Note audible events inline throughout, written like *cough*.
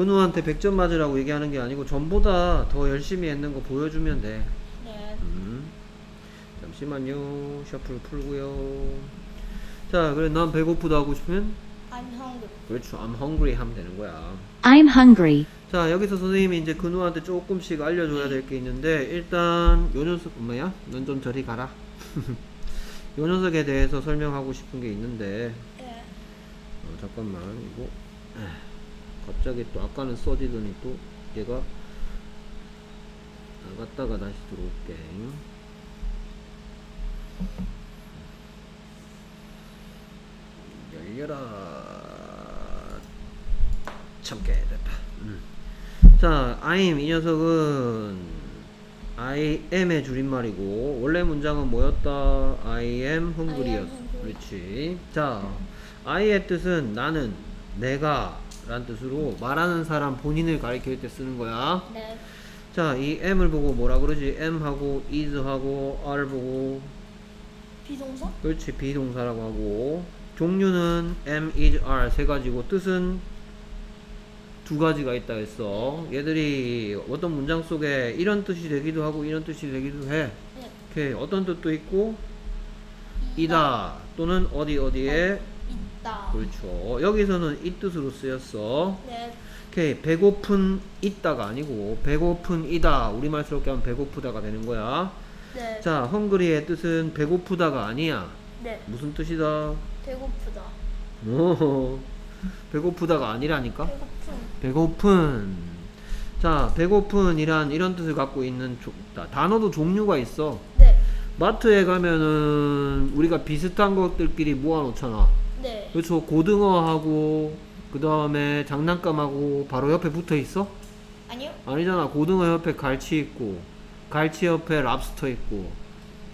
근우한테 100점 맞으라고 얘기하는 게 아니고 전보다 더 열심히 했는 거 보여주면 돼. 네. 음. 잠시만요. 셔플 풀고요. 자, 그래 난 배고프다 하고 싶으면 I'm hungry. 그렇죠. I'm hungry 하면 되는 거야. I'm hungry. 자, 여기서 선생님이 이제 근우한테 조금씩 알려줘야 될 게 있는데 일단 요 녀석 뭐야? 넌 좀 저리 가라. *laughs* 요 녀석에 대해서 설명하고 싶은 게 있는데 네. 어, 잠깐만 이거 에, 갑자기 또 아까는 써지더니 또 얘가 나갔다가 다시 들어올게. 열려라. 참게 됐다. 음. 자 I'm 이 녀석은 I am의 줄임말이고 원래 문장은 뭐였다? I am hungry였어. hungry. 그렇지. 자 I의 뜻은 나는 내가 란 뜻으로 말하는 사람 본인을 가리킬 때 쓰는 거야. 네. 자이 am을 보고 뭐라 그러지? Am 하고 is 하고 are 보고 비동사? 그렇지 비동사라고 하고. 종류는 am, is, are 세 가지고 뜻은 두 가지가 있다 했어. 얘들이 어떤 문장 속에 이런 뜻이 되기도 하고 이런 뜻이 되기도 해. 네. 오케이 어떤 뜻도 있고 이다. 또는 어디 어디에 있다. 그렇죠 여기서는 이 뜻으로 쓰였어 네. 오케이 배고픈 있다가 아니고 배고픈 이다 우리말스럽게 하면 배고프다가 되는 거야 네. 자 헝그리의 뜻은 배고프다가 아니야 네. 무슨 뜻이다 배고프다. 오, 배고프다가 아니라니까? 배고픔. 배고픈. 자, 배고픈이란 이런 뜻을 갖고 있는 조- 다- 단어도 종류가 있어. 네. 마트에 가면은 우리가 비슷한 것들끼리 모아놓잖아. 네. 그렇죠. 고등어하고 그 다음에 장난감하고 바로 옆에 붙어 있어? 아니요. 아니잖아. 고등어 옆에 갈치 있고, 갈치 옆에 랍스터 있고,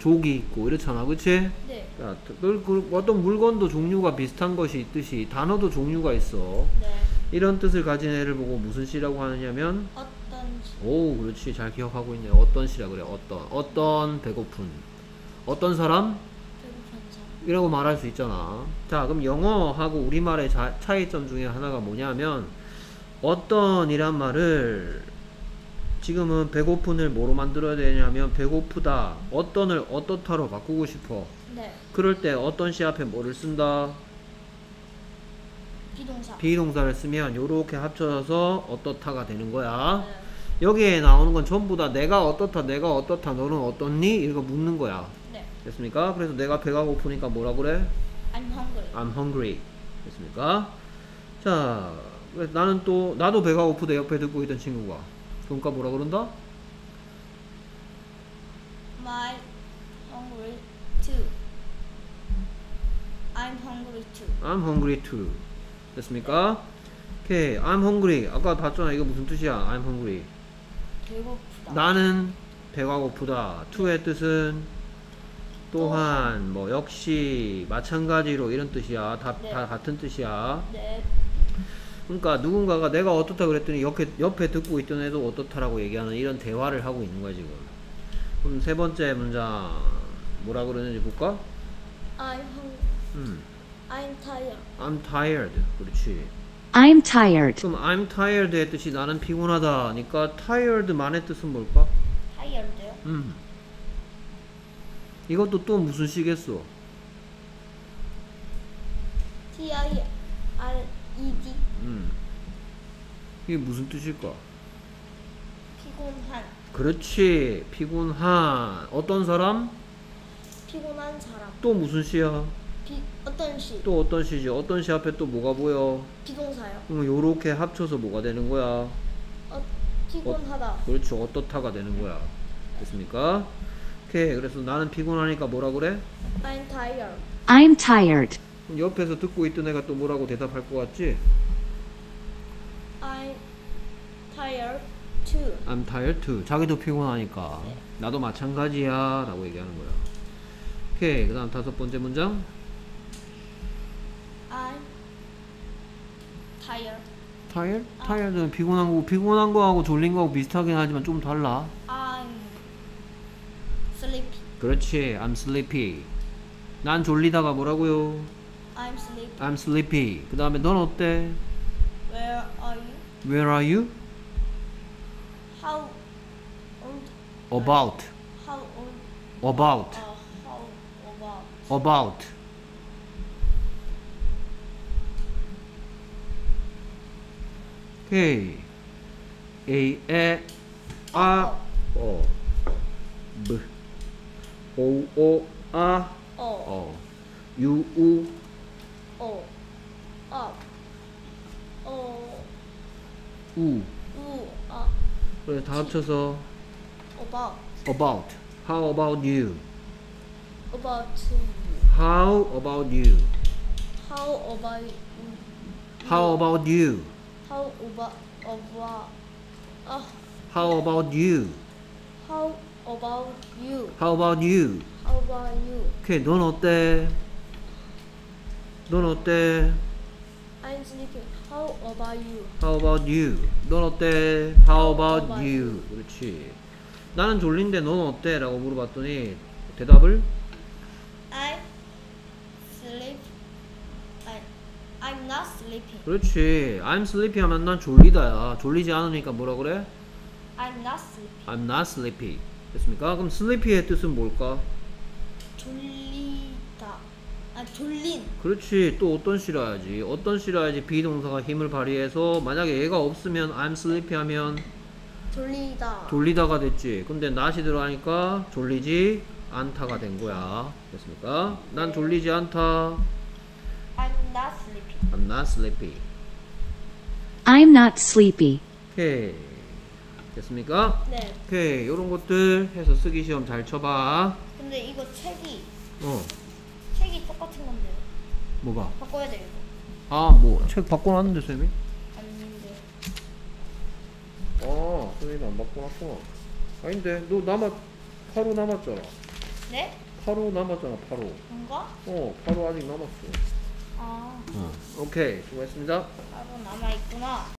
조기 있고 이렇잖아. 그치? 네. 야, 늘그 어떤 물건도 종류가 비슷한 것이 있듯이 단어도 종류가 있어. 네. 이런 뜻을 가진 애를 보고 무슨 시라고 하느냐면 어떤 시? 오 그렇지 잘 기억하고 있네. 어떤 시라 그래. 어떤 어떤 배고픈 어떤 사람. 이라고 말할 수 있잖아. 자 그럼 영어하고 우리말의 자- 차이점 중에 하나가 뭐냐면 어떤 이란 말을 지금은 배고픈을 뭐로 만들어야 되냐면 배고프다 어떤을 어떻다로 바꾸고 싶어. 네. 그럴 때 어떤 시 앞에 뭐를 쓴다? 비동사. 비동사를 쓰면 요렇게 합쳐져서 어떻다가 되는 거야. 네. 여기에 나오는 건 전부 다 내가 어떻다, 내가 어떻다, 너는 어떻니? 이거 묻는 거야. 네. 됐습니까? 그래서 내가 배가 고프니까 뭐라 그래? I'm hungry. I'm hungry. 됐습니까? 자, 그래서 나는 또 나도 배가 고프대 옆에 듣고 있던 친구가 그러니까 뭐라 그런다? My hungry too. I'm hungry too. I'm hungry too. 됐습니까? 오케이, I'm hungry. 아까 봤잖아. 이거 무슨 뜻이야? I'm hungry. 배고프다. 나는 배가 고프다. to의 뜻은 또한 뭐 역시 마찬가지로 이런 뜻이야. 다, 네. 다 같은 뜻이야. 네. 그러니까 누군가가 내가 어떻다 그랬더니 옆에, 옆에 듣고 있던 애도 어떻다라고 얘기하는 이런 대화를 하고 있는 거야 지금. 그럼 세 번째 문장 뭐라 그러는지 볼까? I'm. 음, I'm tired. I'm tired. 그렇지. I'm tired. 그럼 I'm tired의 뜻이 나는 피곤하다니까 tired만의 뜻은 뭘까? tired요? 음. 이것도 또 무슨 시겠어? T I R E D. 음. 이게 무슨 뜻일까? 피곤한. 그렇지. 피곤한. 어떤 사람? 피곤한 사람. 또 무슨 시야? 비 어떤 시? 또 어떤 시지? 어떤 시 앞에 또 뭐가 보여? 비동사요. 그럼 요렇게 합쳐서 뭐가 되는 거야? 어 피곤하다. 그렇죠. 어떻다가 되는 거야. 됐습니까? 오케이. 그래서 나는 피곤하니까 뭐라 그래? I'm tired. I'm tired. 그럼 옆에서 듣고 있던 애가 또 뭐라고 대답할 것 같지? I'm tired too. I'm tired too. 자기도 피곤하니까. 네. 나도 마찬가지야. 라고 얘기하는 거야. 오케이. 그 다음 다섯 번째 문장. I'm tired. tired? tired는 피곤한 거고, 피곤한 거하고 졸린 거하고 비슷하긴 하지만 좀 달라. I'm sleepy. 그렇지. I'm sleepy. 난 졸리다가 뭐라고요? I'm sleepy. I'm sleepy. 그 다음에 넌 어때? Where are you? Where are you? How old? About. How old? About. Uh, how about? About. 오케이. A, 에, 아, 어. B. O, O, 아, 어, 어. U, 우, 어, up. 어, 우. 우, 아, 그래, 다 합쳐서 about. about. How about you? About you. How about you? How about you? How about you? How about about? Uh, How about you? how about you? How about you? How about you? 오케이, 넌 어때? 넌 어때? I'm sleeping. How about you? How about you? 넌 어때? How about you? 그렇지. 나는 졸린데 넌 어때? 라고 물어봤더니 대답을 I sleep. I I'm not sleeping. 그렇지. I'm sleepy 하면 난 졸리다야. 졸리지 않으니까 뭐라 그래? I'm not sleeping. I'm not sleepy. 됐습니까? 그럼 sleepy의 뜻은 뭘까? 졸리다. 아 졸린. 그렇지. 또 어떤 시라야지. 어떤 시라야지 비동사가 힘을 발휘해서 만약에 얘가 없으면 I'm sleepy 하면 졸리다. 졸리다가 됐지. 근데 not이 들어가니까 졸리지 않다가 된 거야. 됐습니까? 난 졸리지 않다. I'm not sleeping. I'm not sleepy. I'm not sleepy. 오케이. 됐습니까? 네. 오케이. 요런 것들 해서 쓰기 시험 잘 쳐봐. 근데 이거 책이 어. 책이 똑같은 건데요. 뭐가? 바꿔야 돼요. 이거. 아, 뭐. 책 바꿔놨는데, 쌤이? 아닌데. 아, 쌤이 안 바꿔놨구나. 아닌데, 너 남았, 8호 남았잖아. 네? 8호 남았잖아, 8호. 뭔가? 어, 8호 아직 남았어. 아 어. 오케이. 수고했습니다. 바로 남아 있구나.